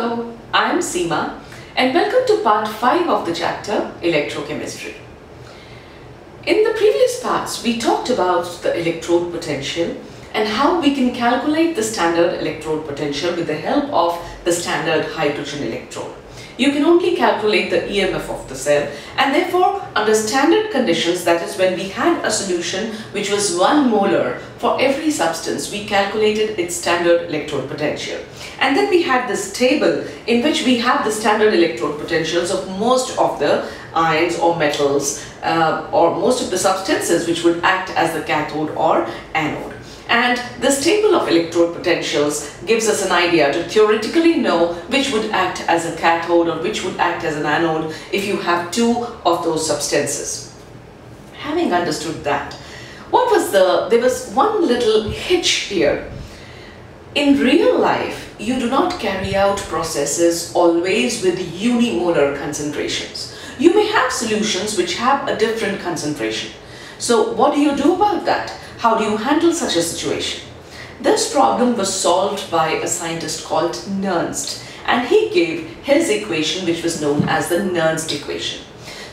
Hello, I am Seema and welcome to part 5 of the chapter Electrochemistry. In the previous parts, we talked about the electrode potential and how we can calculate the standard electrode potential with the help of the standard hydrogen electrode. You can only calculate the EMF of the cell and therefore under standard conditions that is when we had a solution which was 1 molar for every substance we calculated its standard electrode potential. And then we had this table in which we have the standard electrode potentials of most of the ions or metals uh, or most of the substances which would act as the cathode or anode. And this table of electrode potentials gives us an idea to theoretically know which would act as a cathode or which would act as an anode if you have two of those substances. Having understood that, what was the, there was one little hitch here. In real life, you do not carry out processes always with unimolar concentrations. You may have solutions which have a different concentration. So what do you do about that? How do you handle such a situation? This problem was solved by a scientist called Nernst and he gave his equation which was known as the Nernst equation.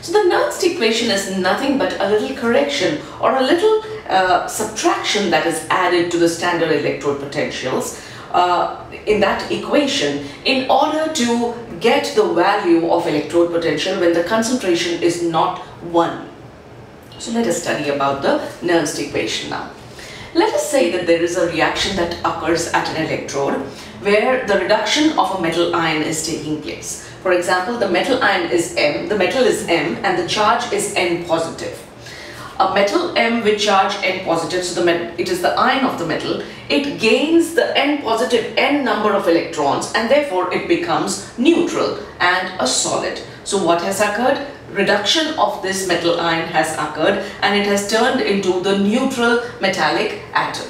So the Nernst equation is nothing but a little correction or a little uh, subtraction that is added to the standard electrode potentials uh, in that equation in order to get the value of electrode potential when the concentration is not 1. So let us study about the Nernst equation now. Let us say that there is a reaction that occurs at an electrode where the reduction of a metal ion is taking place. For example, the metal ion is M, the metal is M and the charge is N positive. A metal M with charge N positive, so the it is the ion of the metal, it gains the N positive N number of electrons and therefore it becomes neutral and a solid. So what has occurred? Reduction of this metal ion has occurred and it has turned into the neutral metallic atom.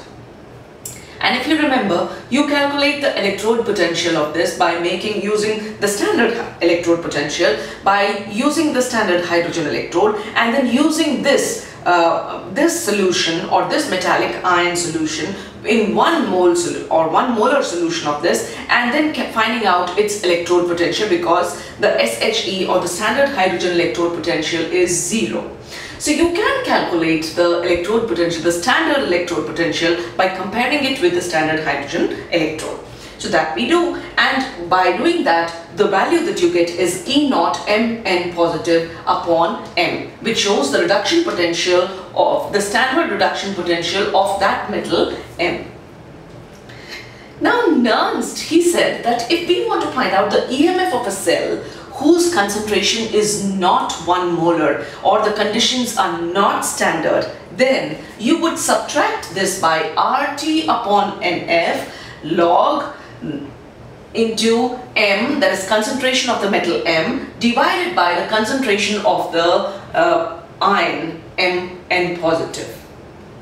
And if you remember, you calculate the electrode potential of this by making using the standard electrode potential by using the standard hydrogen electrode and then using this uh, this solution or this metallic ion solution in one mole or one molar solution of this and then finding out its electrode potential because the SHE or the standard hydrogen electrode potential is zero. So you can calculate the electrode potential, the standard electrode potential by comparing it with the standard hydrogen electrode. So that we do and by doing that the value that you get is E naught Mn positive upon M which shows the reduction potential of the standard reduction potential of that metal M. Now Nernst he said that if we want to find out the EMF of a cell whose concentration is not 1 molar or the conditions are not standard then you would subtract this by RT upon NF log into M, that is concentration of the metal M, divided by the concentration of the uh, ion Mn positive.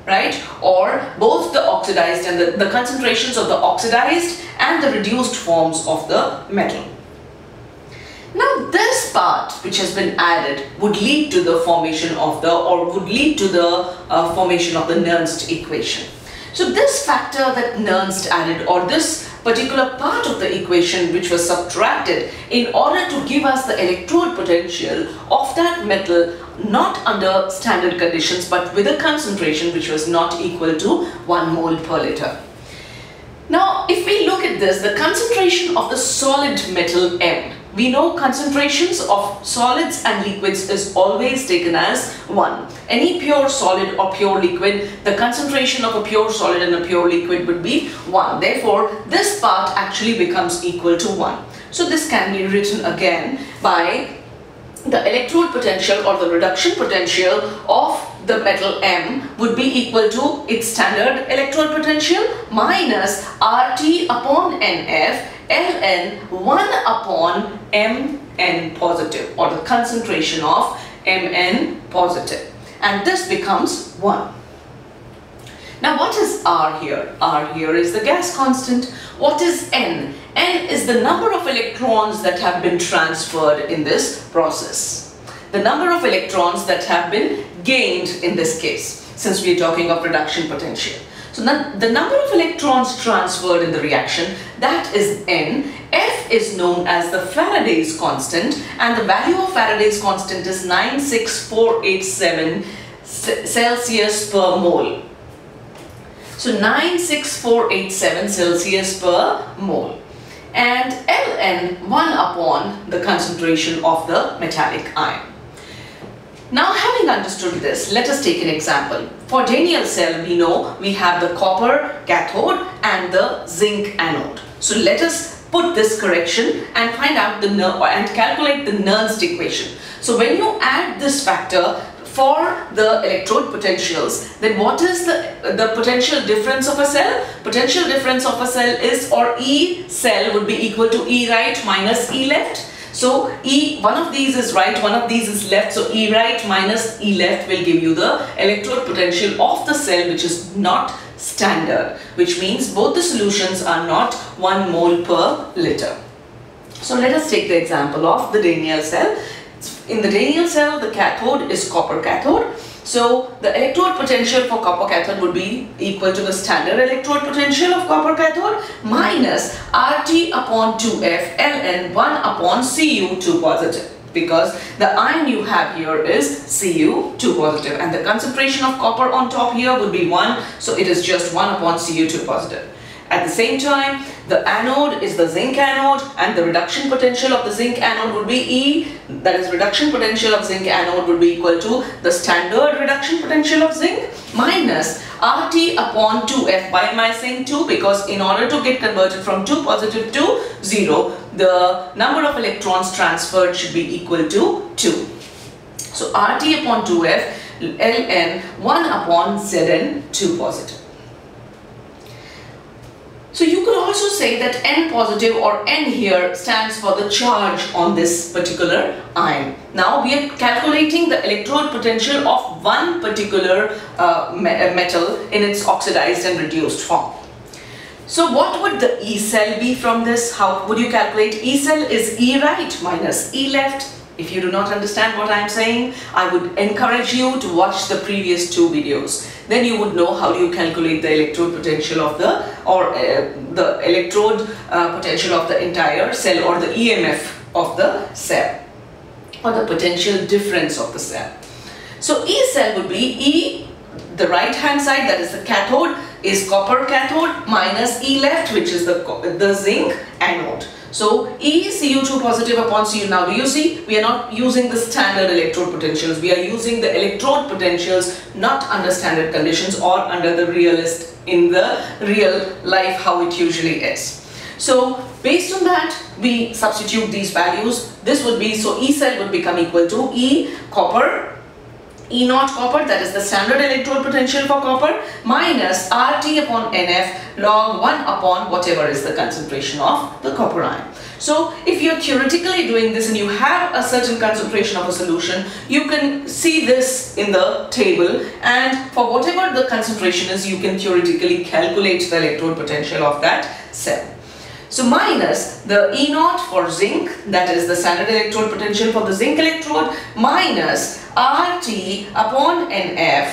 Right? Or both the oxidized and the, the concentrations of the oxidized and the reduced forms of the metal. Now this part which has been added would lead to the formation of the or would lead to the uh, formation of the Nernst equation. So this factor that Nernst added or this particular part of the equation which was subtracted in order to give us the electrode potential of that metal not under standard conditions but with a concentration which was not equal to 1 mole per liter. Now if we look at this, the concentration of the solid metal M we know concentrations of solids and liquids is always taken as 1. Any pure solid or pure liquid, the concentration of a pure solid and a pure liquid would be 1. Therefore, this part actually becomes equal to 1. So this can be written again by the electrode potential or the reduction potential of the metal M would be equal to its standard electrode potential minus RT upon NF Ln 1 upon Mn positive or the concentration of Mn positive and this becomes 1. Now what is R here? R here is the gas constant. What is N? N is the number of electrons that have been transferred in this process. The number of electrons that have been gained in this case since we are talking of reduction potential. So the number of electrons transferred in the reaction, that is N. F is known as the Faraday's constant and the value of Faraday's constant is 96487 Celsius per mole. So 96487 Celsius per mole and Ln 1 upon the concentration of the metallic ion. Now having understood this, let us take an example. For Daniell cell, we know we have the copper cathode and the zinc anode. So let us put this correction and find out the and calculate the Nernst equation. So when you add this factor for the electrode potentials, then what is the, the potential difference of a cell? Potential difference of a cell is or E cell would be equal to E right minus E left. So E, one of these is right, one of these is left. So E right minus E left will give you the electrode potential of the cell which is not standard. Which means both the solutions are not 1 mole per liter. So let us take the example of the Daniell cell. In the Daniell cell, the cathode is copper cathode so the electrode potential for copper cathode would be equal to the standard electrode potential of copper cathode minus RT upon 2F ln 1 upon Cu2 positive. Because the ion you have here is Cu2 positive. And the concentration of copper on top here would be 1 so it is just 1 upon Cu2 positive. At the same time, the anode is the zinc anode and the reduction potential of the zinc anode would be E. That is reduction potential of zinc anode would be equal to the standard reduction potential of zinc minus RT upon 2F. Why am I saying 2? Because in order to get converted from 2 positive to 0, the number of electrons transferred should be equal to 2. So RT upon 2F ln 1 upon Zn 2 positive. So you could also say that N positive or N here stands for the charge on this particular ion. Now we are calculating the electrode potential of one particular uh, uh, metal in its oxidized and reduced form. So what would the E cell be from this? How would you calculate? E cell is E right minus E left if you do not understand what I am saying, I would encourage you to watch the previous two videos. Then you would know how do you calculate the electrode potential of the or uh, the electrode uh, potential of the entire cell or the EMF of the cell or the potential difference of the cell. So E cell would be E, the right hand side that is the cathode is copper cathode minus E left which is the, the zinc anode. So E is Cu2 positive upon Cu. Now do you see we are not using the standard electrode potentials. We are using the electrode potentials not under standard conditions or under the realist in the real life how it usually is. So based on that we substitute these values. This would be so E cell would become equal to E copper E naught copper that is the standard electrode potential for copper minus RT upon NF log 1 upon whatever is the concentration of the copper ion. So if you're theoretically doing this and you have a certain concentration of a solution, you can see this in the table and for whatever the concentration is, you can theoretically calculate the electrode potential of that cell. So minus the E naught for zinc, that is the standard electrode potential for the zinc electrode, minus RT upon NF,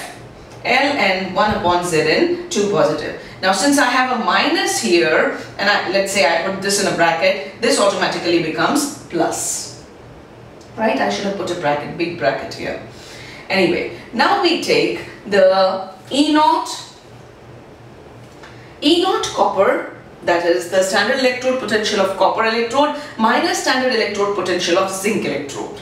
Ln 1 upon Zn, 2 positive. Now since I have a minus here, and I, let's say I put this in a bracket, this automatically becomes plus. Right, I should have put a bracket, big bracket here. Anyway, now we take the E naught, E naught copper that is the standard electrode potential of copper electrode minus standard electrode potential of zinc electrode.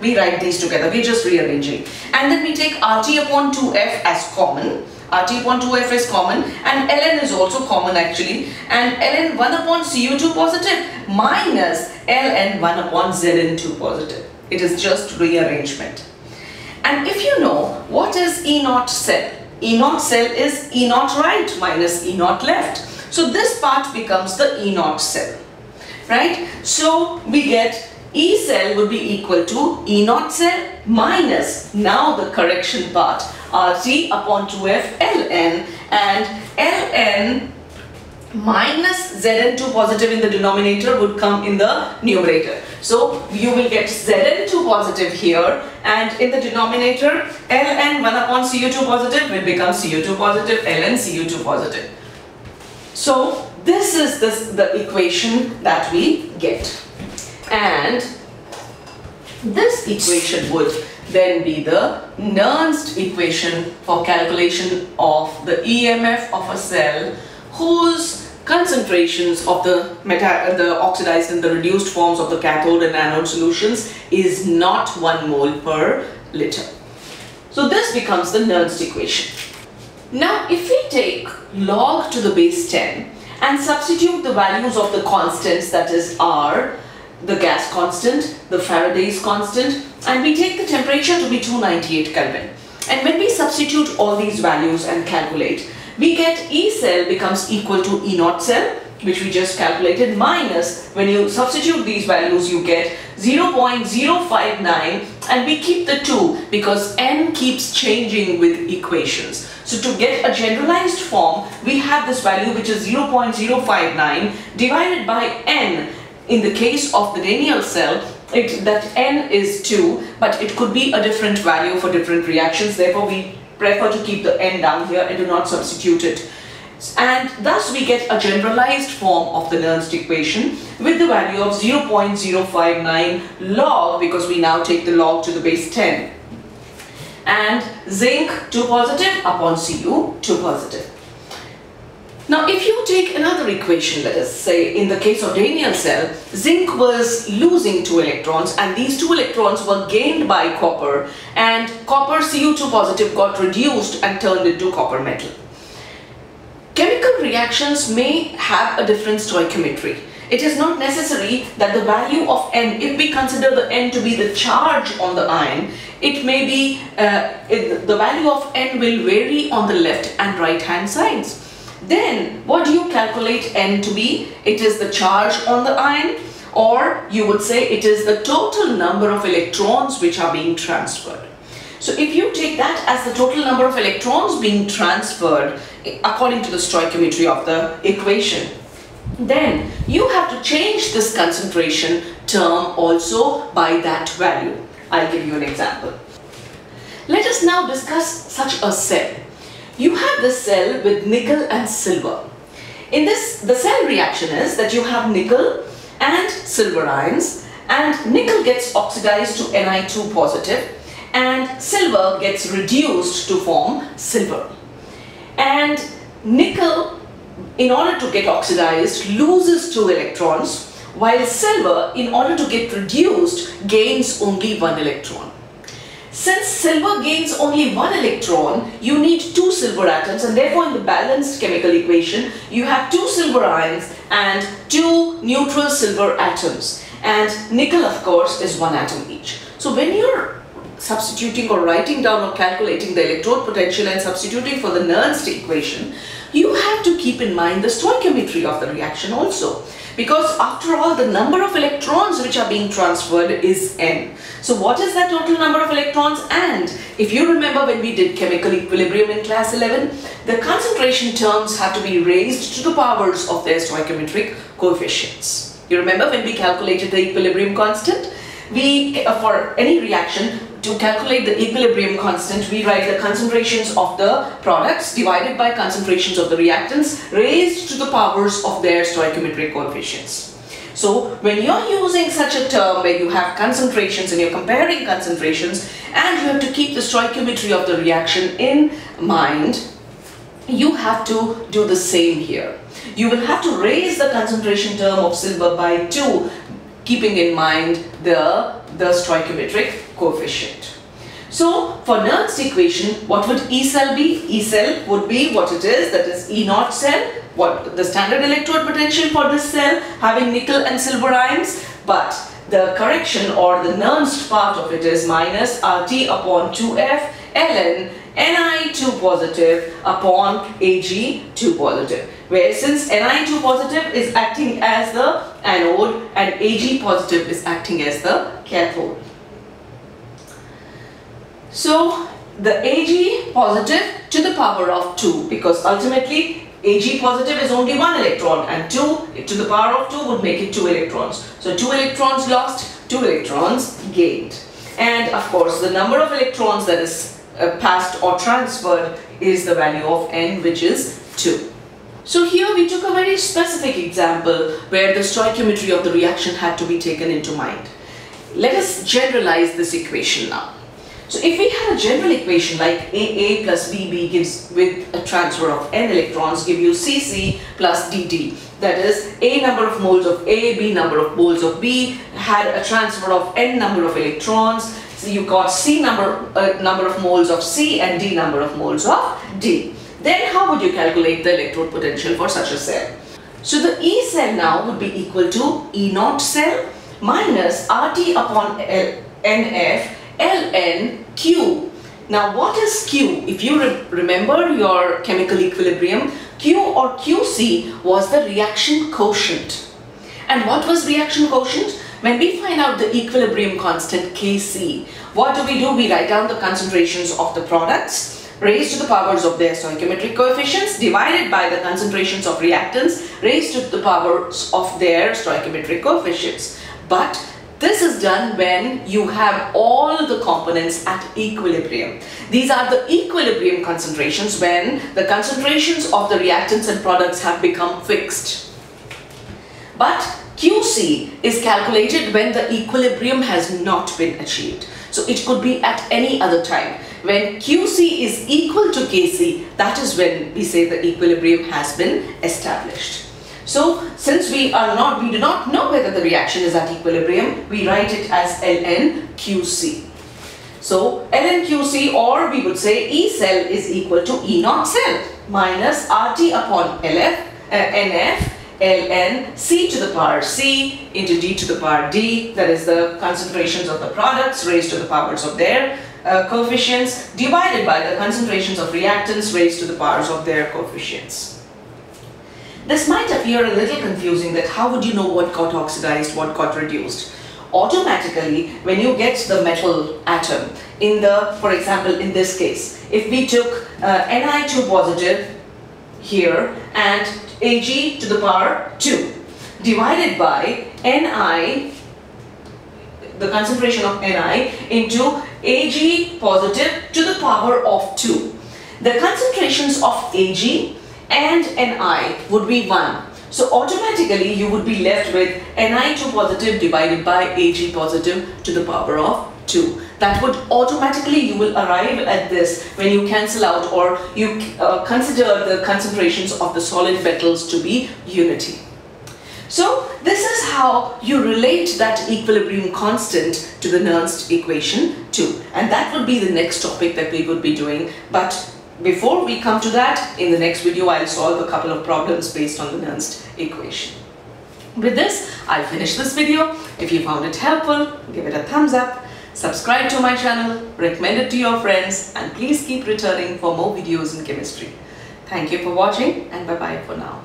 We write these together, we're just rearranging. And then we take RT upon 2F as common. RT upon 2F is common and Ln is also common actually. And Ln 1 upon Cu2 positive minus Ln 1 upon Zn2 positive. It is just rearrangement. And if you know what is E naught cell, E naught cell is E naught right minus E naught left. So this part becomes the E naught cell, right? So we get E cell would be equal to E naught cell minus now the correction part RT upon 2F Ln and Ln minus Zn2 positive in the denominator would come in the numerator. So you will get Zn2 positive here and in the denominator Ln 1 upon Cu2 positive will become Cu2 positive Ln Cu2 positive. So this is this, the equation that we get. And this equation would then be the Nernst equation for calculation of the EMF of a cell whose concentrations of the, meta the oxidized and the reduced forms of the cathode and anode solutions is not 1 mole per liter. So this becomes the Nernst equation. Now if we take log to the base 10 and substitute the values of the constants that is R, the gas constant, the Faraday's constant and we take the temperature to be 298 Kelvin. And when we substitute all these values and calculate, we get E cell becomes equal to E naught cell which we just calculated minus when you substitute these values you get 0.059 and we keep the 2 because n keeps changing with equations. So to get a generalized form we have this value which is 0.059 divided by n in the case of the Daniell cell it, that n is 2 but it could be a different value for different reactions therefore we prefer to keep the n down here and do not substitute it and thus we get a generalized form of the Nernst equation with the value of 0.059 log because we now take the log to the base 10 and zinc 2 positive upon Cu 2 positive. Now if you take another equation let us say in the case of Daniell cell zinc was losing 2 electrons and these 2 electrons were gained by copper and copper Cu2 positive got reduced and turned into copper metal. Chemical reactions may have a different stoichiometry. It is not necessary that the value of N, if we consider the N to be the charge on the ion, it may be, uh, it, the value of N will vary on the left and right hand sides. Then what do you calculate N to be? It is the charge on the ion or you would say it is the total number of electrons which are being transferred. So if you take that as the total number of electrons being transferred eh, according to the stoichiometry of the equation, then you have to change this concentration term also by that value. I'll give you an example. Let us now discuss such a cell. You have this cell with nickel and silver. In this, the cell reaction is that you have nickel and silver ions and nickel gets oxidized to Ni2 positive and silver gets reduced to form silver. And nickel, in order to get oxidized, loses two electrons, while silver, in order to get reduced, gains only one electron. Since silver gains only one electron, you need two silver atoms and therefore in the balanced chemical equation, you have two silver ions and two neutral silver atoms. And nickel, of course, is one atom each. So when you're substituting or writing down or calculating the electrode potential and substituting for the Nernst equation, you have to keep in mind the stoichiometry of the reaction also. Because after all, the number of electrons which are being transferred is n. So what is that total number of electrons? And if you remember when we did chemical equilibrium in class 11, the concentration terms have to be raised to the powers of their stoichiometric coefficients. You remember when we calculated the equilibrium constant? We, uh, for any reaction, to calculate the equilibrium constant, we write the concentrations of the products divided by concentrations of the reactants raised to the powers of their stoichiometric coefficients. So when you're using such a term where you have concentrations and you're comparing concentrations and you have to keep the stoichiometry of the reaction in mind, you have to do the same here. You will have to raise the concentration term of silver by 2 keeping in mind the, the stoichiometric coefficient. So for Nernst equation, what would E cell be? E cell would be what it is, that is E naught cell, what the standard electrode potential for this cell having nickel and silver ions, but the correction or the Nernst part of it is minus RT upon 2F ln Ni2 positive upon Ag2 positive where since Ni2 positive is acting as the anode and Ag positive is acting as the cathode. So the Ag positive to the power of 2 because ultimately Ag positive is only one electron and 2 to the power of 2 would make it 2 electrons. So 2 electrons lost, 2 electrons gained. And of course the number of electrons that is uh, passed or transferred is the value of n which is 2. So here we took a very specific example where the stoichiometry of the reaction had to be taken into mind. Let us generalize this equation now. So if we had a general equation like AA plus BB gives with a transfer of n electrons give you CC plus DD. That is A number of moles of A, B number of moles of B had a transfer of n number of electrons. So you got C number, uh, number of moles of C and D number of moles of D. Then how would you calculate the electrode potential for such a cell? So the E cell now would be equal to E naught cell minus RT upon L, NF ln q. Now what is q? If you re remember your chemical equilibrium, q or qc was the reaction quotient. And what was reaction quotient? When we find out the equilibrium constant Kc, what do we do? We write down the concentrations of the products raised to the powers of their stoichiometric coefficients divided by the concentrations of reactants raised to the powers of their stoichiometric coefficients. But this is done when you have all the components at equilibrium. These are the equilibrium concentrations when the concentrations of the reactants and products have become fixed. But QC is calculated when the equilibrium has not been achieved. So it could be at any other time. When QC is equal to KC, that is when we say the equilibrium has been established. So since we are not, we do not know whether the reaction is at equilibrium, we write it as ln QC. So ln QC or we would say E cell is equal to E naught cell minus RT upon LF, uh, NF ln C to the power C into D to the power D that is the concentrations of the products raised to the powers of their uh, coefficients divided by the concentrations of reactants raised to the powers of their coefficients. This might appear a little confusing that how would you know what got oxidized, what got reduced? Automatically, when you get the metal atom, in the, for example, in this case, if we took uh, Ni2 positive here and Ag to the power 2 divided by Ni, the concentration of Ni into Ag positive to the power of 2. The concentrations of Ag and Ni would be 1. So automatically you would be left with Ni2 positive divided by Ag positive to the power of 2. That would automatically you will arrive at this when you cancel out or you uh, consider the concentrations of the solid metals to be unity. So this is how you relate that equilibrium constant to the Nernst equation too. And that would be the next topic that we would be doing. But before we come to that, in the next video I'll solve a couple of problems based on the Nernst equation. With this, I'll finish this video. If you found it helpful, give it a thumbs up, subscribe to my channel, recommend it to your friends, and please keep returning for more videos in chemistry. Thank you for watching and bye-bye for now.